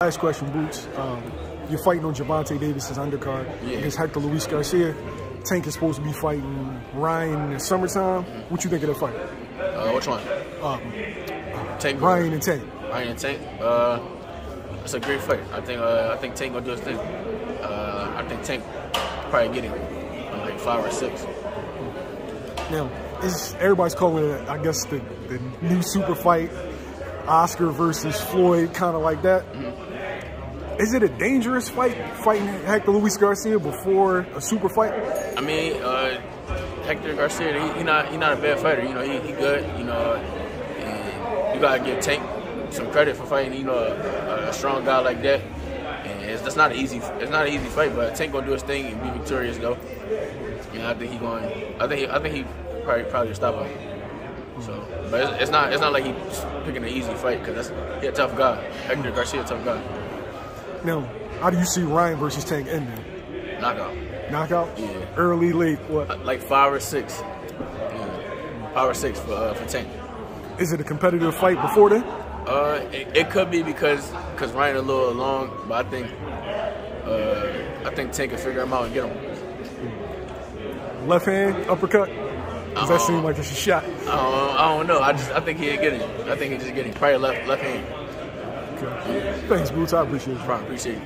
last question, Boots. Um, you're fighting on Gervonta Davis's undercard Yeah. against Hector Luis Garcia. Tank is supposed to be fighting Ryan in the summertime. What you think of that fight? Uh, which one? Um, Tank. Ryan and Tank. Ryan and Tank. Uh, it's a great fight. I think. Uh, I think Tank gonna do his thing. Uh, I think Tank probably get him uh, like five or six. Now, is everybody's calling it, I guess, the, the new super fight, Oscar versus Floyd, kind of like that. Is it a dangerous fight, fighting Hector Luis Garcia before a super fight? I mean, uh, Hector Garcia, he, he not he not a bad fighter. You know, he, he good. You know, and you gotta give Tank some credit for fighting. You know, a, a strong guy like that. And it's, that's not an easy. It's not an easy fight, but Tank gonna do his thing and be victorious though. And I think he going. I think he, I think he probably probably stop him. So, but it's, it's not it's not like he's picking an easy fight because that's he a tough guy. Hector Garcia, tough guy. Now, how do you see Ryan versus Tank ending? Knockout. Knockout? Yeah. Early, late, what? Like five or six. Yeah. Five or six for uh, for Tank. Is it a competitive fight before then? Uh, it, it could be because because Ryan a little long, but I think uh, I think Tank can figure him out and get him. Left hand, uppercut? Oh. Does that seem like it's a shot? I don't, I don't know. I just I think he'll get him. I think he just get him. Probably left left hand. Okay. Thanks, Boots. I appreciate it. Probably appreciate it.